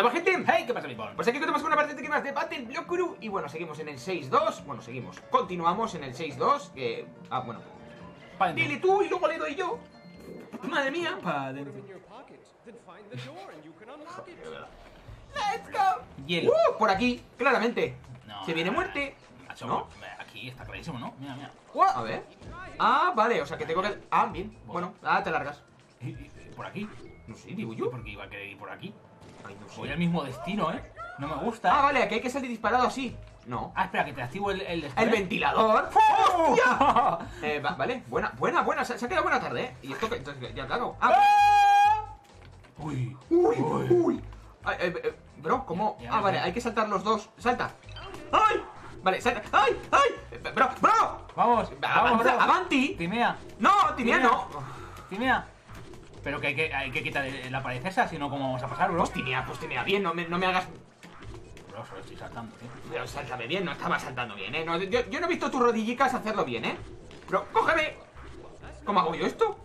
Hola, gente. Hey, ¿qué pasa, people? Pues aquí contamos con una partida más de Battle Block Crew Y bueno, seguimos en el 6-2 Bueno, seguimos, continuamos en el 6-2 Que, ah, bueno. Dile tú y luego le doy yo Madre mía Pa' dentro. in your pocket. Then find the door and you can unlock it. Let's go Hielo. Uh, por aquí, claramente No, Se viene muerte Macho, ¿No? Aquí está clarísimo, ¿no? Mira, mira. A ver Ah, vale, o sea que tengo que... Ah, bien, bueno, ah, te largas ¿Por aquí? No sé, digo ¿Y yo por qué iba a querer ir por aquí? Ay, no sé. Voy al mismo destino, ¿eh? No me gusta. Ah, vale, aquí hay que salir disparado así No Ah, espera, que te activo el, el El ventilador. ¡Hostia! Eh, va- vale, buena, buena, buena Se, se ha quedado buena tarde, ¿eh? Y esto que... entonces, ya, claro Ah, Uy. Uy, uy. Ay, eh, eh, bro, ¿cómo? Ya, ya ah, vale, hay que saltar los dos. Salta. ¡Ay! Vale, salta. ¡Ay! ¡Ay! Bro, bro. Vamos, vamos, bro. avanti. Timea, No, Timea no. Timea. Pero que hay que, hay que quitar la pared esa, si no, ¿cómo vamos a pasar, bro? Pues Timea, pues bien, no me, no me hagas. Bro, solo estoy saltando, tío. Pero sáltame bien, no estaba saltando bien, ¿eh? No, yo, yo no he visto tus rodillicas hacerlo bien, ¿eh? Bro, cógeme. ¿Cómo hago yo esto?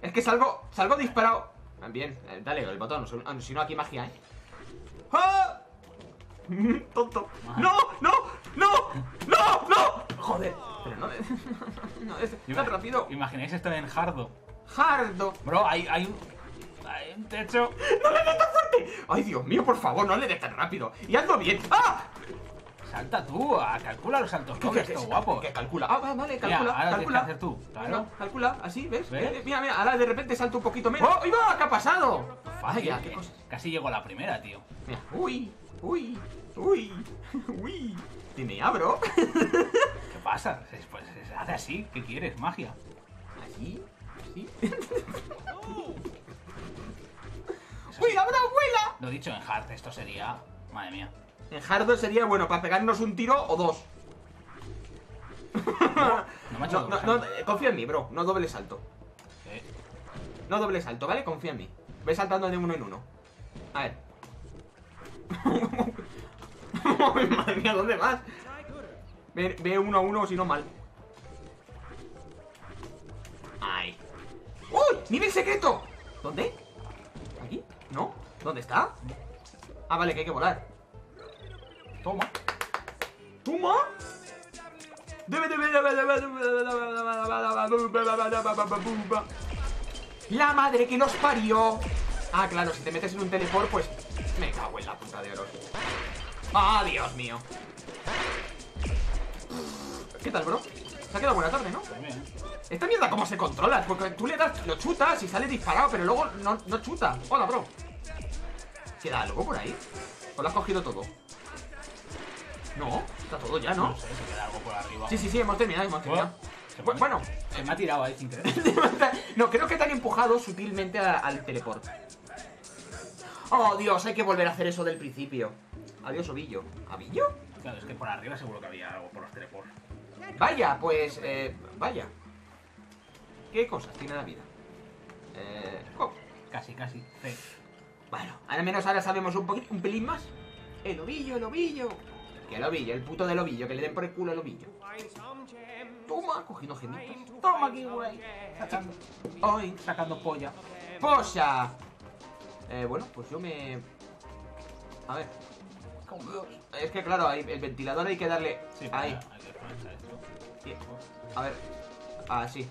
Es que salgo, salgo disparado. Ah, Bien, eh, dale el botón, si- ah, si no aquí magia, ¿eh? ¡Ah! Tonto. ¡No! ¡No! ¡No! ¡No! ¡No! Joder. Pero no, no es tan rápido. Imagináis esto en Hardo. Hardo. Bro, hay, hay un. Hay un techo. ¡No le des tan fuerte! ¡Ay, Dios mío, por favor, no le des tan rápido! ¡Y hazlo bien! ¡Ah! Salta tú, a, calcula los saltos ¿Qué, que qué, qué- guapo. qué calcula? Ah, va, vale, Mira, calcula, ahora tienes calcula. que hacer tú, claro. Calcula, así, ¿ves? ¿Ves? Eh, Mira, mira, ahora de repente salto un poquito menos. ¡Oh, iba! ¿Qué ha pasado? Vaya, qué cosa. Casi llego a la primera, tío. Mira, uy, uy, uy, uy. Dime, abro. ¿Qué pasa? Pues se hace así. ¿Qué quieres? Magia. Así, así. ¡Uy, sí, abra, abuela! Lo dicho en Hard, esto sería. Madre mía. En Hardo sería bueno para pegarnos un tiro o dos. No me ha hecho No, eh, confía en mí, bro. No doble salto. No doble salto, ¿vale? Confía en mí. Ve saltando de uno en uno. A ver. Madre mía, ¿dónde vas? Ve, ve uno a uno, si no mal. ¡Nivel secreto! ¿Dónde? ¿Aquí? ¿No? ¿Dónde está? Ah, vale, que hay que volar. Toma. ¿Toma? La madre que nos parió. Ah, claro, si te metes en un teleport, pues me cago en la puta de oro. Ah, Dios mío. ¿Qué tal, bro? Se ha quedado buena tarde, ¿no? Muy bien. Esta mierda, ¿cómo se controla? Porque tú le das, lo chutas y sale disparado, pero luego no, no chuta. Hola, bro. ¿Queda algo por ahí? ¿O lo has cogido todo? No, está todo ya, ¿no? No sé, se queda algo por arriba. Sí, sí, sí, hemos terminado, hemos terminado. Se Bu- me- Bueno, Se me ha tirado ahí sin querer. no, creo que te han empujado sutilmente a- al teleport. Oh, Dios, hay que volver a hacer eso del principio. Adiós, ovillo. ¿Avillo? Claro, es que por arriba seguro que había algo por los teleports. Vaya, pues, eh, vaya. ¿Qué cosas tiene la vida? Eh, oh, Casi, casi. Bueno, al menos ahora sabemos un poquito, un pelín más. El ovillo, el ovillo. Que el ovillo, el puto del ovillo, que le den por el culo al ovillo. Toma, cogiendo gemitos. Toma aquí, güey. Sacando, Ay, sacando polla. polla. Eh, bueno, pues yo me... A ver. Es que claro, ahí, el ventilador hay que darle... Sí, ahí. hay que. Sí. A ver. Así.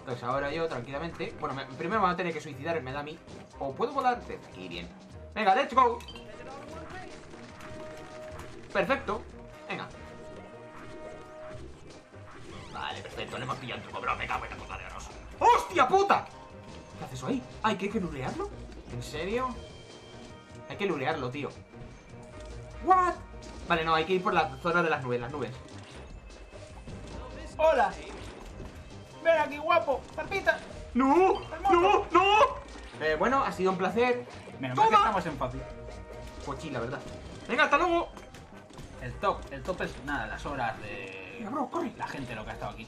Entonces ahora yo, tranquilamente. Bueno, me- primero me voy a tener que suicidar, me da a mí. O puedo volar desde aquí, bien. Venga, let's go. Perfecto. Venga. Vale, perfecto, le hemos pillado el truco, bro. Me cago en la puta de oros. ¡Hostia puta! ¿Qué hace eso ahí? ¿Hay que, hay que lurearlo? ¿En serio? Hay que lurearlo, tío. ¿What? Vale, no, hay que ir por la zona de las nubes, las nubes. ¡Hola! ¡Ven aquí, guapo! ¡Zarpita! ¡No! ¡No! ¡No! Eh, bueno, ha sido un placer. Menos mal que estamos en fácil. Pochi, la verdad. Venga, hasta luego. El top, el top es nada, las horas de Venga, bro, corre. la gente lo que ha estado aquí.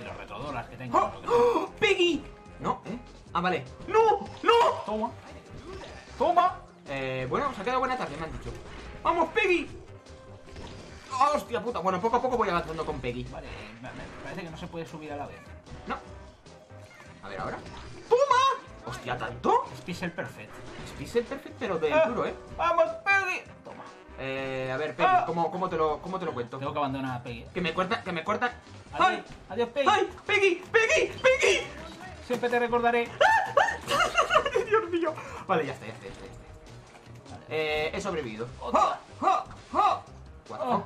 Y los retrodoras que tengo. ¡Oh! lo que sea. ¡Oh! ¡Peggy! No, ¿eh? Ah, vale. ¡No! ¡No! Toma. Toma. Eh, bueno, se ha quedado buena tarde, me han dicho. ¡Vamos, Peggy! ¡Hostia puta! Bueno, poco a poco voy avanzando con Peggy. Vale, me, parece que no se puede subir a la vez. No. A ver, ahora. ¡Toma! Hostia, ¿tanto? Es pixel perfect. Es pixel perfect, pero del Ah, duro, ¿eh? ¡Vamos, Peggy! Toma. Eh, a ver, Peggy, Ah. ¿cómo, cómo, te lo, ¿cómo te lo cuento? Tengo que abandonar a Peggy. Que me corta, que me corta. Adiós, ¡Ay! adiós Peggy. ¡Ay! ¡Peggy! ¡Peggy! ¡Peggy! Siempre te recordaré. Dios mío. Vale, ya está, ya está, ya está. Eh, he sobrevivido. ¡Ja! What, Oh.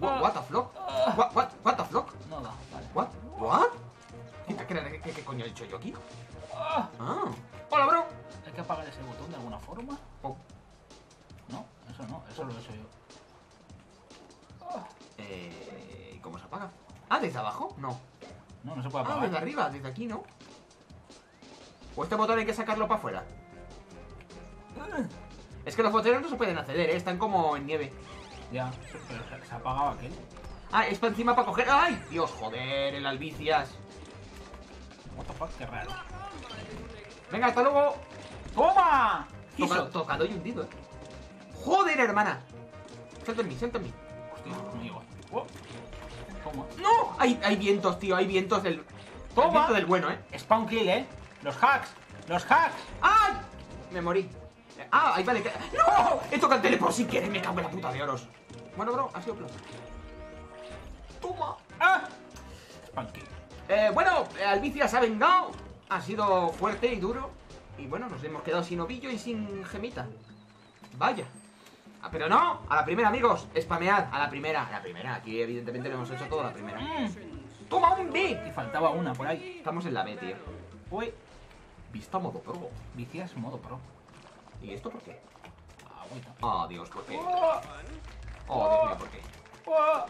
what, what the flock? What, what, what the flock? No vale. What? What? ¿Qué, qué, qué, qué coño he hecho yo aquí? Ah, Ah. Hola, bro. Hay que apagar ese botón de alguna forma. Oh. No, eso no, eso lo he hecho yo. Eh, ¿y ¿Cómo se apaga? Ah, ¿desde abajo? No. No, no se puede Ah, apagar. desde arriba, desde aquí, ¿no? ¿O este botón hay que sacarlo para afuera? Es que los botones no se pueden acceder, ¿eh? Están como en nieve. Ya, pero se, se ha apagado aquel. Ah, es para encima para coger... ¡Ay! Dios, joder, el albicias. What the fuck, qué raro. Venga, hasta luego. ¡Toma! Toca- tocado y hundido, ¿eh? Joder, hermana. Salta en mí, salta en mí. Hostia, llego. Oh. Toma. ¡No! Hay, hay vientos, tío, hay vientos del... Toma. Viento del bueno, ¿eh? Spawn kill, ¿eh? Los hacks. Los hacks. ¡Ay! Me morí. Ah, ahí vale. que- ¡No! He tocado el teleport sin querer, me cago en la puta de oros. Bueno, bro, ha sido plata. Toma. ¡Ah! Eh, bueno, eh, Albicia se ha vengado. Ha sido fuerte y duro. Y bueno, nos hemos quedado sin ovillo y sin gemita. Vaya. Ah, pero no, a la primera, amigos. Spamead, a la primera. A la primera. Aquí, evidentemente, lo hemos hecho todo a la primera. Mm. ¡Toma un B! Y faltaba una por ahí. Estamos en la B, tío. Uy, Vista modo pro. vicias modo pro. ¿Y esto por qué? Agüita. Oh, Dios, ¿por qué? ¡Oh! Oh, Dios mío, ¿por qué? ¡Oh!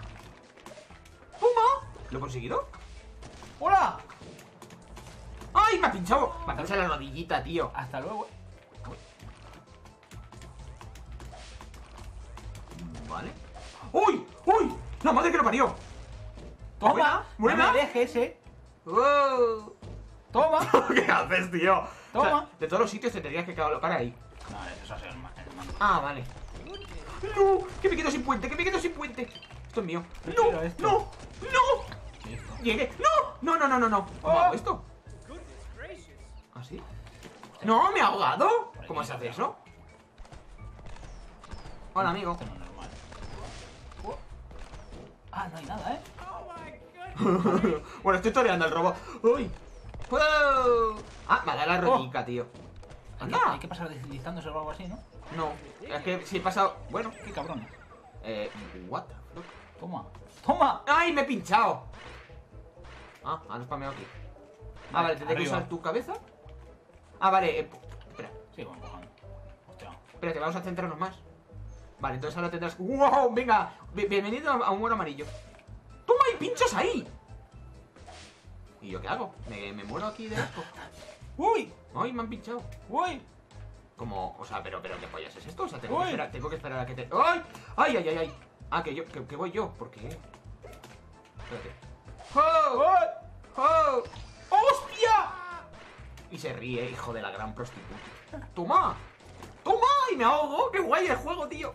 ¡Toma! ¿Lo he conseguido? ¡Hola! ¡Ay, me ha pinchado! Me ha la rodillita, tío. Hasta luego. Vale. ¡Uy! ¡Uy! ¡La madre que lo parió! Toma, Buena, no me dejes, eh. ¡Wow! Toma. ¿Qué haces, tío? O sea, Toma. de todos los sitios te tendrías que colocar ahí. No, eso ha sido el el mando. Ah, vale. ¡No! ¡Que me quedo sin puente! ¡Que me quedo sin puente! Esto es mío. ¡No! esto. ¡No! ¡No! ¿Qué es esto? ¡Llegué! ¡No! ¡No, no, no, no! no. ¿Cómo hago esto? Goodness gracious. ¿Ah, sí? ¡No! ¿Me he ahogado? ¿Cómo se hace eso? Hola, amigo. Esto. Oh. Ah, no hay nada, eh. Oh bueno, estoy toreando el robot. ¡Uy! ¡Wow! Ah, me da la rodilla, tío. Hay que, hay que pasar deslizándose o algo así, ¿no? No, es que si he pasado... Bueno, Qué cabrones. eh... ¿What the fuck? Toma. ¡Toma! ¡Ay, me he pinchado! Ah, han spameado aquí. Ah, vale, tendré que usar tu cabeza. Ah, vale, eh, espera, Sigo empujando. Hostia. espérate, vamos a centrarnos más. Vale, entonces ahora tendrás... ¡Wow! Venga, bi- bienvenido a un oro amarillo. ¡Toma, hay pinchos ahí! ¿Y yo qué hago? ¿Me, me muero aquí de asco? ¡Uy! ¡Ay, me han pinchado! ¡Uy! Como, o sea, pero, pero, ¿qué pollas es esto? O sea, tengo que esperar, tengo que esperar a que te... ¡Ay! ¡Ay, ay, ay, ay! Ah, que yo, que, que voy yo, ¿por qué? Espérate. ¡Oh! ¡Oh! ¡Hostia! Y se ríe, hijo de la gran prostituta. ¡Toma! ¡Toma! ¡Y me ahogo! ¡Qué guay el juego, tío!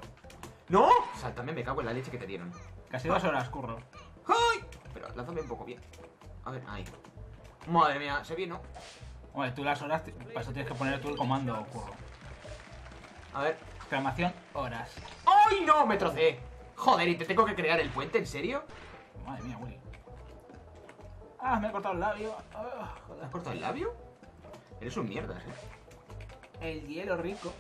¡No! Sáltame, me cago en la leche que te dieron. Casi dos horas, curro. ¡Ay! Pero lánzame un poco bien. A ver, ahí. Madre mía, se vino. Hombre, tú las horas, para eso tienes que poner tú el comando, curro. A ver. Exclamación, horas. ¡Ay, no! Me trocé. Joder, ¿y te tengo que crear el puente? ¿En serio? Madre mía, Willy. Ah, me he cortado el labio. Ah, ¿Te joder. has cortado el labio? Eres un mierdas, eh. El hielo rico.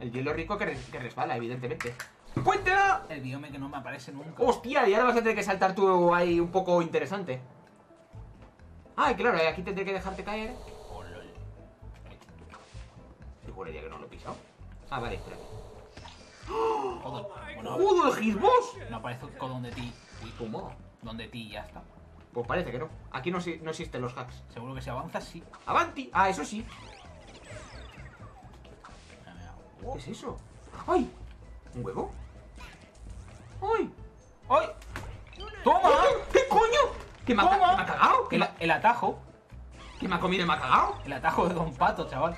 El hielo rico que, res- que resbala, evidentemente. ¡Puente! El biome que no me aparece nunca. ¡Hostia! Y ahora vas a tener que saltar tú ahí un poco interesante. Ay, claro, aquí tendré que dejarte caer. Oh, lol. Juraría que no lo he pisado. Ah, vale. Joder. Bueno, ¡Joder, el Hitbox! no aparece un codo donde ti. Uy, ¿Cómo? donde ti ya está. Pues parece que no. Aquí no, no existen los hacks. Seguro que si avanzas, sí. ¡Avanti! Ah, eso sí. Mira. ¿Qué es eso? ¡Ay! ¿Un huevo? ¡Ay! ¡Ay! ¡Toma! ¿Qué coño? ¿Que me ha, que me ha cagado? ¿Que El, atajo. que me ha comido y me ha cagado? El atajo de Don Pato, chaval.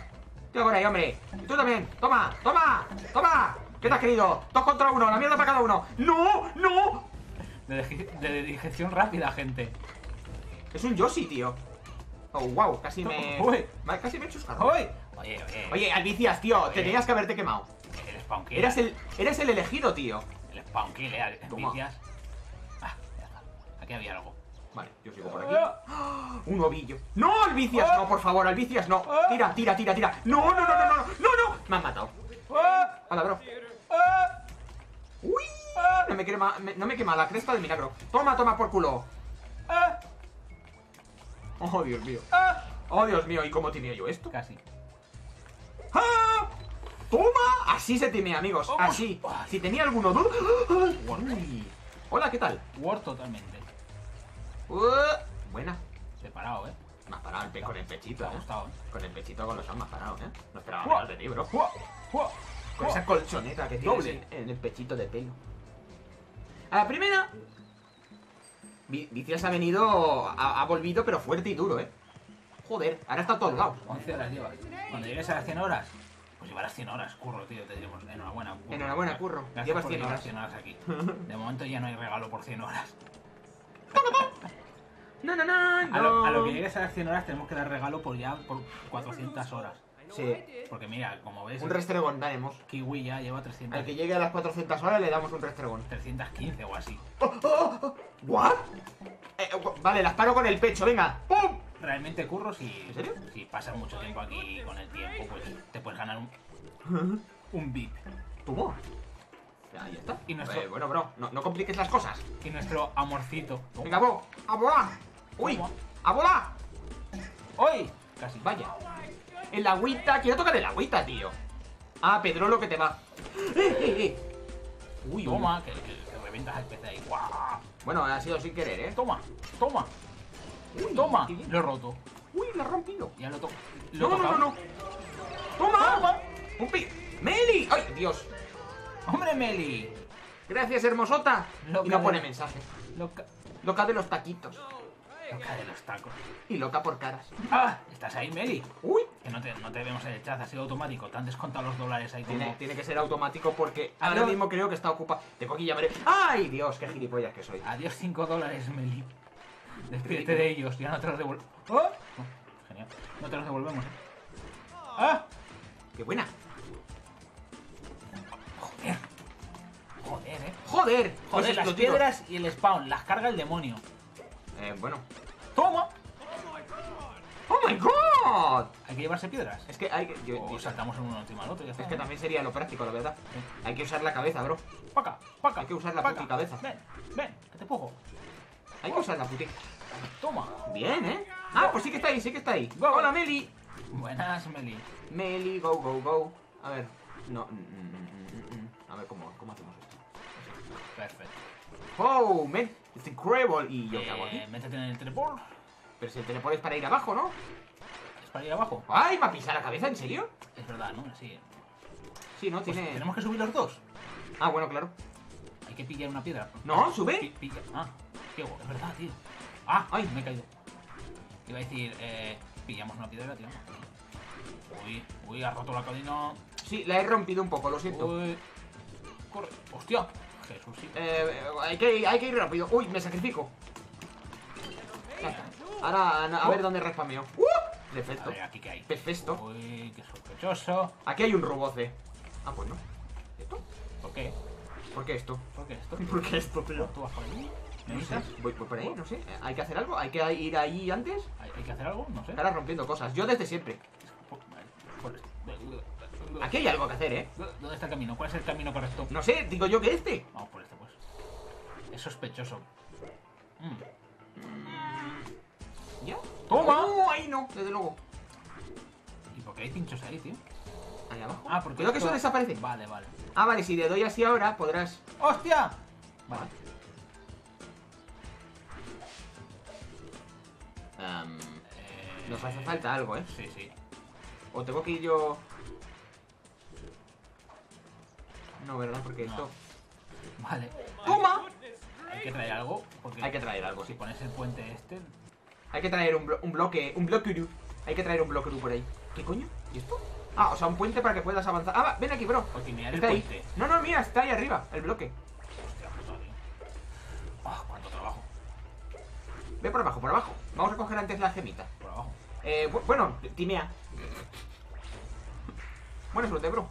Tío, por ahí, hombre. Y tú también. Toma, toma, toma. ¿Qué te has querido? Dos contra uno, la mierda para cada uno. ¡No! ¡No! De, digestión rápida, gente. Es un Yoshi, tío. Oh, wow, casi me... Uy. Casi me he chuscado. ¡Uy! Oye, oye. Oye, Albicias, tío, Oye. tenías que haberte quemado. El spawn kill. Eras el, eres el elegido, tío. El spawn kill, eh. Toma. Vicias. Ah, ya está. Aquí había algo. Vale, yo sigo por aquí. ¡Ah! Un ovillo. ¡No, Albicias! No, por favor, Albicias, no. Tira, tira, tira, tira. No, no, no, no, no, no, no. Me han matado. ¡Ah! Hola, bro. ¡Ah! Uy. No me, quema, me- no me quema la cresta del milagro. Toma, toma por culo. ¡Ah! Oh, Dios mío. ¡Ah! Oh, Dios mío, ¿y cómo tenía yo esto? Casi. ¡Ah! ¡Toma! Así se timea, amigos. Vamos. Así. Si tenía alguno duda. ¡Ah! Hola, ¿qué tal? Word totalmente. Uh, buena. Separado, eh. Me has parado el pe- con el pechito, ha ¿eh? gustado, eh. Con el pechito con los han más parado, ¿eh? No esperaba menos de ti, bro. Con esa colchoneta que tienes en, en el pechito de pelo. A la primera. Vi- Vicias ha venido. Ha, ha volvido, pero fuerte y duro, ¿eh? Joder, ahora está a todos lados. 11 horas llevas. Cuando llegues a las 100 horas, pues llevarás 100 horas, curro, tío. Te diremos, enhorabuena, curro. Enhorabuena, curro. Llevas por 100 llevar horas. 100 horas aquí. De momento ya no hay regalo por 100 horas. No, no, no, A lo, no. a lo que llegues a las 100 horas tenemos que dar regalo por ya por 400 horas. Sí. Porque mira, como ves, Un restregón daremos. Kiwi ya lleva 300, Al que llegue a las 400 horas le damos un restregón. 315 o así. ¿What? Eh, vale, las paro con el pecho, venga. ¡Pum! Realmente curro si, ¿En serio? si pasas mucho tiempo aquí con el tiempo, pues te puedes ganar un, un VIP. ¿Tuvo? Ahí está. Y nuestro- Eh, bueno, bro, no, no compliques las cosas. Y nuestro amorcito. Venga, bo, a volar. Uy, a volar. ¡Hoy! Casi. Vaya. El agüita, quiero tocar el agüita, tío. Ah, Pedro, lo que te va. Eh, eh, eh. Uy, uy. Toma, que, que, que reventas el PC ahí. ¡Guau! Bueno, ha sido sin querer, ¿eh? Toma, toma, Uy, toma. Lo he roto. Uy, lo he rompido. Ya lo toco. No, no, no, no. ¡Toma! Un pi... ¡Meli! ¡Ay, Dios! ¡Hombre, Meli! Gracias, hermosota. Loca y no de- pone mensaje. Loca, Loca de los taquitos. loca de los tacos. Y loca por caras. ¡Ah! ¿Estás ahí, Meli? Uy. Que no te, no te vemos en el chat, ha sido automático. Te han descontado los dólares ahí como... Tiene, tiene que ser automático porque Ah, ahora no. mismo creo que está ocupado. Tengo que llamar. ¡Ay, Dios! ¡Qué gilipollas que soy! Adiós 5 dólares, Meli. Despídete de ellos, ya no te los devuelvo. ¡Oh! No, genial. No te los devolvemos. ¿eh? ¡Ah! ¡Qué buena! Joder. ¡Joder! Pues las piedras y el spawn, las carga el demonio. Eh, bueno. ¡Toma! ¡Oh my god! Hay que llevarse piedras. Es que hay que. yo- O saltamos en uno encima del otro ya está. es que también sería lo práctico, la verdad. Hay que usar la cabeza, bro. Paca, paca. Hay que usar la puti cabeza. Ven, ven, que te pujo. Hay que usar la puti. Toma. Bien, ¿eh? Ah, pues sí que está ahí, sí que está ahí. Go. ¡Hola, Meli! Buenas, Meli. Meli, go, go, go. A ver. No. mm, mm, mm. A ver cómo, cómo hacemos. Perfecto. ¡Oh, man! ¡Es incredible! ¿Y yo qué hago aquí? Eh, métete en el teleport. Pero si el teleport es para ir abajo, ¿no? Es para ir abajo. ¡Ay, me ha pisado la cabeza! ¿En serio? Es verdad, ¿no? Sí. Sí, ¿no? Pues Tiene... tenemos que subir los dos. Ah, bueno, claro. Hay que pillar una piedra. No, Pi- sube. pilla. Ah, guay. Es verdad, tío. Ah, Ay. me he caído. Iba a decir, eh, pillamos una piedra, tío. Uy, uy, ha roto la cadena. Sí, la he rompido un poco, lo siento. Uy. Corre. Hostia. Jesús. Eh, hay, que, hay que ir rápido. Uy, me sacrifico. Ya está. Ahora, a, a ver dónde respameo. ¡Uh! A Perfecto. ver, aquí que hay. Perfecto. Uy, qué sospechoso. Aquí hay un roboce. Ah, pues no. ¿Esto? ¿Por qué? ¿Por qué esto? ¿Por qué esto? ¿Por qué esto, tío? ¿Tú vas por ahí? ¿Me No sé. Voy, voy por ahí, no sé. ¿Hay que hacer algo? ¿Hay que ir ahí antes? ¿Hay, hay que hacer algo? No sé. Ahora rompiendo cosas. Yo desde siempre. Aquí hay algo que hacer, ¿eh? ¿Dónde está el camino? ¿Cuál es el camino correcto? No sé, digo yo que este. Vamos por este, pues. Es sospechoso. Mm. ¿Ya? ¡Toma! ¡Oh, ahí no! Desde luego. ¿Y por qué hay pinchos ahí, tío? Ahí abajo. Ah, porque Cuidado que eso desaparece. Vale, vale. Ah, vale, si le doy así ahora podrás. ¡Hostia! Vale. Am, Eh, nos hace falta algo, ¿eh? Sí, sí. O tengo que ir yo. No, ¿verdad? Porque No. esto. Vale. ¡Toma! Hay que traer algo. Porque Hay que traer algo, si sí. pones el puente este. Hay que traer un, blo- un bloque. Un bloque. Hay que traer un bloque por ahí. ¿Qué coño? ¿Y esto? Ah, o sea, un puente para que puedas avanzar. Ah, va, ven aquí, bro. Porque el Está ahí. puente. No, no, mira, está ahí arriba, el bloque. Hostia puta, tío. Ah, cuánto trabajo. Ve por abajo, por abajo. Vamos a coger antes la gemita. Por abajo. Eh, bu- bueno, timea. Buena suerte, bro.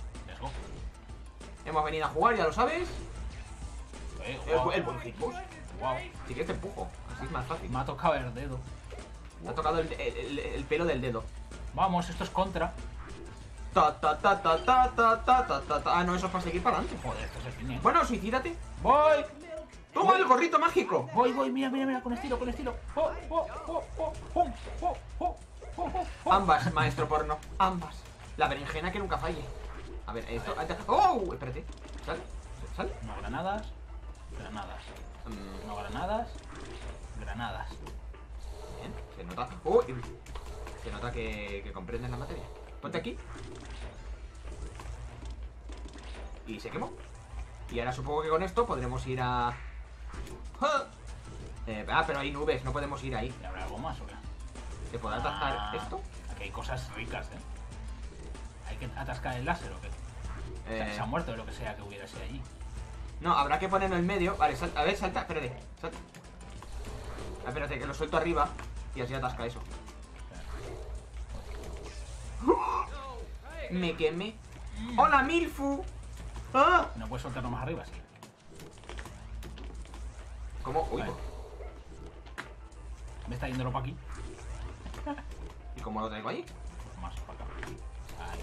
Hemos venido a jugar, ya lo sabes. Eh, El, wow. el buen hitbox. Wow. Si quieres te empujo. Así es más fácil. Me ha tocado el dedo. Te ha tocado el, el- el pelo del dedo. Vamos, esto es contra. Ta ta ta ta ta ta ta ta ta. Ah, no, eso es para seguir para adelante. Joder, esto es el fin, ¿eh? Bueno, suicídate. Voy. Toma el gorrito mágico. Voy, voy, mira, mira, mira, con estilo, con estilo. Oh, oh, oh. Ambas, maestro porno. Ambas. La berenjena que nunca falle. A ver, esto. ¡Oh! Espérate. ¿Sale? ¿Sale? No granadas. Granadas. Mm, No granadas. Granadas. bien. Se nota. ¡Oh! Se nota que, que comprendes la materia. Ponte aquí. Y se quemó. Y ahora supongo que con esto podremos ir a. ¡Ah! Eh, ah, pero hay nubes, no podemos ir ahí. ¿Y habrá algo más o qué? ¿Se podrá Ah, esto? Aquí hay cosas ricas, ¿eh? ¿Hay que atascar el láser o qué? O sea, Eh, Se ha muerto de lo que sea que hubiera sido allí. No, habrá que ponerlo en medio. Vale, sal- a ver, salta, espérate. Salta. Ah, Espérate, que lo suelto arriba y así atasca eso. Me quemé. ¡Hola, Milfu! ¡Ah! ¿No puedes soltarlo más arriba? Sí. ¿Cómo? Uy, Vale. ¿Me está yéndolo para aquí? ¿y cómo lo traigo ahí? Más para acá. Ahí.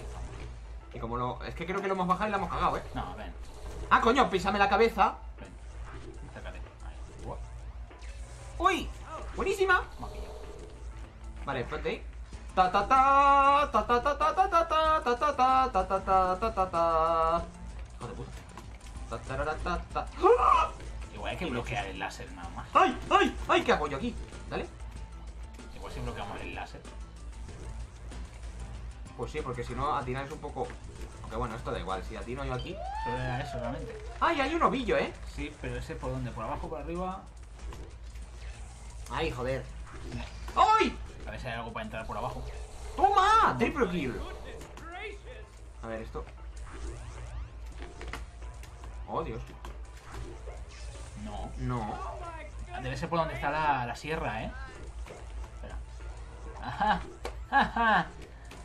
Y como lo... Es que creo que lo hemos bajado y la hemos cagado, ¿eh? No, ven, Ah, coño, písame la cabeza. ven. Acércate. ¡Uy! ¡Buenísima! Vale, ponte ahí. Ta ta ta ta ta ta ta ta ta ta ta ta ta ta ta ta ta ta ta Hijo de puta. Ta tarara, ta ta. ¡Ah! Igual hay que bloquear el láser nada más. ¡Ay! ¡Ay! ¡Ay! ¿Qué hago yo aquí? Pues sí, porque si no, atinar es un poco... Aunque bueno, esto da igual. Si atino yo aquí... Solo era eso realmente. ¡Ay! Hay un ovillo, ¿eh? Sí, pero ese por dónde, por abajo, por arriba. ¡Ay, joder! ¡Ay! A ver si hay algo para entrar por abajo. ¡Toma! ¡Triple kill! A ver, esto... ¡Oh, Dios! No. No. Debe ser por donde está la, la sierra, ¿eh? Espera. Ajá. Ajá.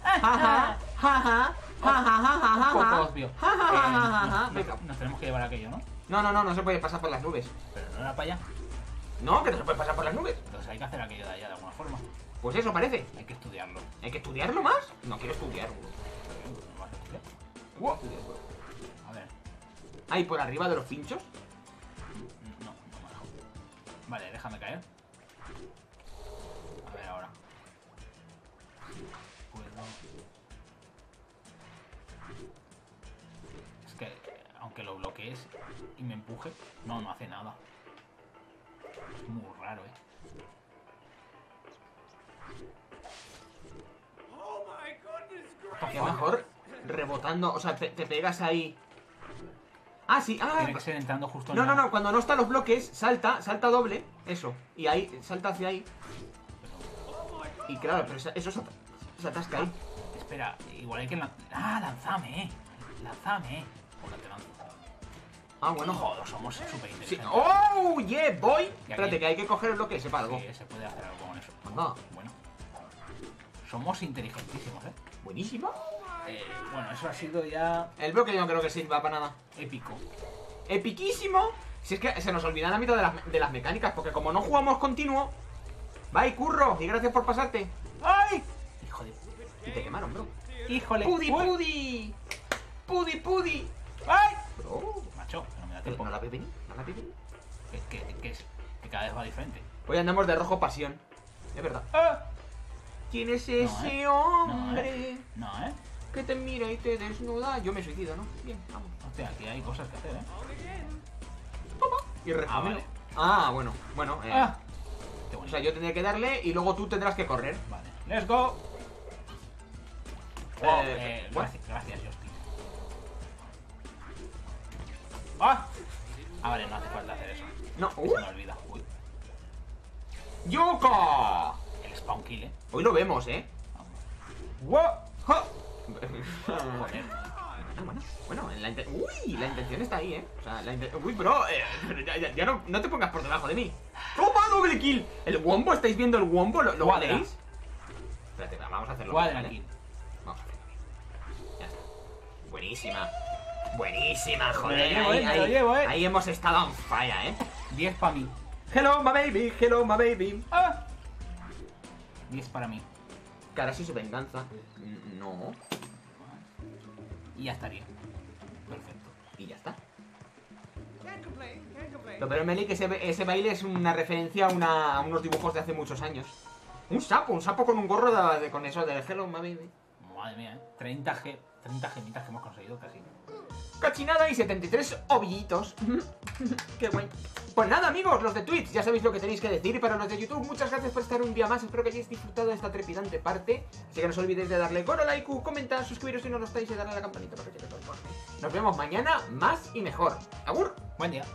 Jaja, jaja, jaja, Un poco jaja, obvio. jaja, Eh, jaja, nos- tenemos que llevar aquello, ¿no? No, no, no, no se puede pasar por las nubes. Pero no era para allá. No, que no se puede pasar por las nubes. Entonces hay que hacer aquello de allá de alguna forma. Pues eso parece. Hay que estudiarlo. ¿Hay que estudiarlo más? No quiero estudiar. ¿No vas a estudiar? Wow. A ver. Ahí por arriba de los pinchos. No, no me ha dejado. Vale, déjame caer. Y me empuje, no, no hace nada. Es muy raro, eh. Gracious! mejor rebotando. O sea, te, te pegas ahí. Ah, sí. Ah, Tiene que ser entrando justo no, no, la- no. Cuando no están los bloques, salta, salta doble. Eso. Y ahí, salta hacia ahí. Y claro, pero eso se, at- se atasca ahí. Espera, igual hay que. Ah, lanzame, eh. Lanzame, eh. Ahora te lanzo. Ah, bueno. Joder, somos súper Sí. inteligentes. ¡Oh, yeah, boy! Espérate, que hay que coger el bloque, sepa algo. Sí, se puede hacer algo con eso. Anda. Bueno. Somos inteligentísimos, ¿eh? Buenísimo. Eh, Bueno, eso ha sido ya El bloque yo no creo que sirva para nada. épico. Epiquísimo. Si es que se nos olvida la mitad de las, de las mecánicas, porque como no jugamos continuo. Bye, curro, y gracias por pasarte. ¡Ay! Hijo de. Y te quemaron, bro. ¡Híjole! ¡Pudi, pudi! ¡Pudi, pudi! ¡Ay! Bro. Macho, no me da ¿No tiempo. la ves venir? ¿No la ves venir? Que, que, que, es- que cada vez va diferente. Hoy andamos de rojo pasión. Es verdad. ¡Ah! ¿Quién es No, ese ¿eh? hombre No, ¿eh? que te mira y te desnuda? Yo me suicido, ¿no? Bien, vamos. Hostia, aquí hay cosas que hacer, ¿eh? Y respámelo. vale. Ah, bueno, bueno. eh, ¡Ah! O sea, yo tendré que darle y luego tú tendrás que correr. Vale. ¡Let's go! Oh, Eh, eh, what? gracias, gracias, Justin. ¡Ah! Ah, vale, no hace falta hacer eso. No, Se ¡Uy! me olvida. Uy, ¡Yoka! el spawn kill, ¿eh? Hoy lo vemos, ¿eh? Vamos. ¡Ja! Joder. Bueno, bueno, bueno, la Uy, la intención está ahí, ¿eh? O sea, la inte- Uy, bro, eh, ya, ya- ya no, no te pongas por debajo de mí. ¡Toma doble kill! ¿El wombo? ¿Estáis viendo el wombo? ¿Lo, lo veis? Espérate, vamos a hacerlo. Cuadra. ¿vale? Vamos a hacerlo bien. Ya está. Buenísima. Buenísima, joder. Llevo, ahí, eh, ahí- llevo, eh. ahí hemos estado on fire, eh. 10 para mí. Hello, my baby. Hello, my baby. ¡Ah! 10 para mí. Cara, si su venganza. No. Y ya estaría. Perfecto. Y ya está. Lo peor, Meli, que ese, ese baile es una referencia a, una- a unos dibujos de hace muchos años. Un sapo, un sapo con un gorro de, de- con eso de Hello, my baby. Madre mía, ¿eh? 30, G, 30 gemitas que hemos conseguido casi. Cachinada y 73 ovillitos. Qué guay. Pues nada, amigos, los de Twitch, ya sabéis lo que tenéis que decir. Y para los de YouTube, muchas gracias por estar un día más. Espero que hayáis disfrutado de esta trepidante parte. Así que no os olvidéis de darle goro, like, comentar, suscribiros si no lo estáis y darle a la campanita para que llegue todo el corte. Nos vemos mañana, más y mejor. ¡Agur! Buen día.